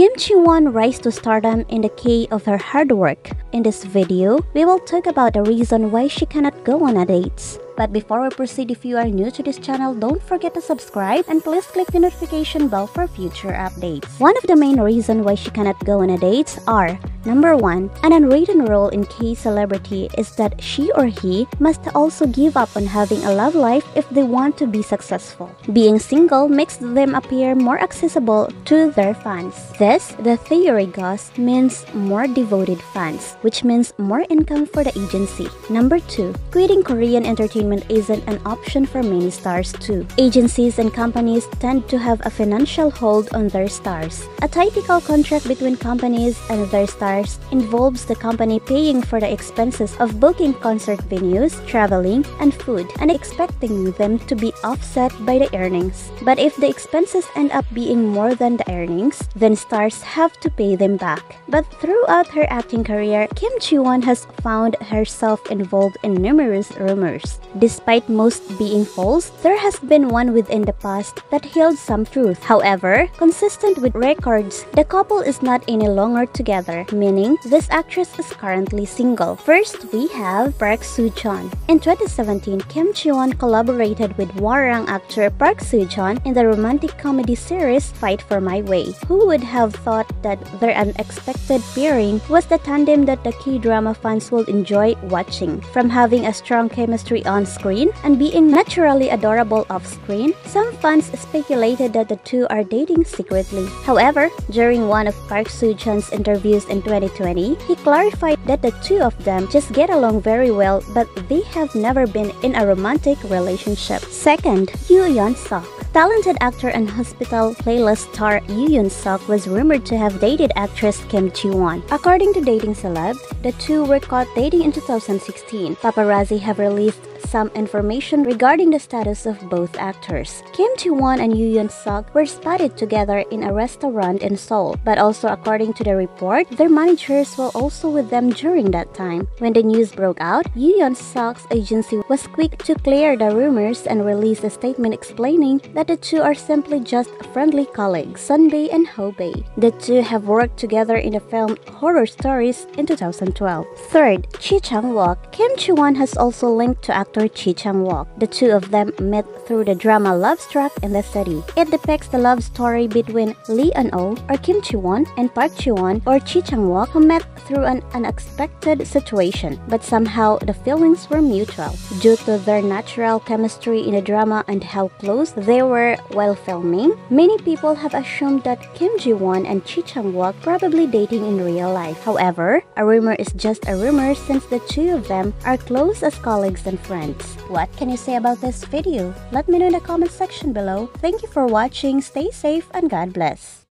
Kim Ji-won rise to stardom in the key of her hard work. In this video, we will talk about the reason why she cannot go on a dates. But before we proceed, if you are new to this channel, don't forget to subscribe and please click the notification bell for future updates. One of the main reasons why she cannot go on a dates are Number 1. An unwritten rule in K-celebrity is that she or he must also give up on having a love life if they want to be successful. Being single makes them appear more accessible to their fans. This, the theory goes, means more devoted fans, which means more income for the agency. Number 2. Quitting Korean entertainment isn't an option for many stars too. Agencies and companies tend to have a financial hold on their stars. A typical contract between companies and their stars involves the company paying for the expenses of booking concert venues, traveling, and food, and expecting them to be offset by the earnings. But if the expenses end up being more than the earnings, then stars have to pay them back. But throughout her acting career, Kim Ji-won has found herself involved in numerous rumors. Despite most being false, there has been one within the past that held some truth. However, consistent with records, the couple is not any longer together, meaning this actress is currently single. First, we have Park Seo-joon. In 2017, Kim Ji-won collaborated with Hwarang actor Park Seo-joon in the romantic comedy series Fight for My Way. Who would have thought that their unexpected pairing was the tandem that the K-drama fans will enjoy watching? From having a strong chemistry on screen and being naturally adorable off-screen, some fans speculated that the two are dating secretly. However, during one of Park Seo-joon's interviews in 2020, he clarified that the two of them just get along very well but they have never been in a romantic relationship. Second, Yoo Yeon-seok. Talented actor and hospital playlist star Yoo Yeon-seok was rumored to have dated actress Kim Ji-won. According to Dating Celeb, the two were caught dating in 2016. Paparazzi have released some information regarding the status of both actors. Kim Ji-won and Yoo Yeon-seok were spotted together in a restaurant in Seoul, but also according to the report, their managers were also with them during that time. When the news broke out, Yoo Yeon-seok's agency was quick to clear the rumors and release a statement explaining that the two are simply just friendly colleagues, Sunbae and Hobae. The two have worked together in the film Horror Stories in 2012. Third, Ji Chang-wook. Kim Ji-won has also linked to actor Ji Chang-wook. The two of them met through the drama Love Struck in the City. It depicts the love story between Lee Eun-oh or Kim Ji-won and Park Jae-won or Ji Chang-wook who met through an unexpected situation, but somehow the feelings were mutual due to their natural chemistry in the drama and how close they were while filming. Many people have assumed that Kim Ji-won and Ji Chang-wook probably dating in real life. However, a rumor is just a rumor since the two of them are close as colleagues and friends. What can you say about this video? Let me know in the comment section below. Thank you for watching, stay safe, and God bless.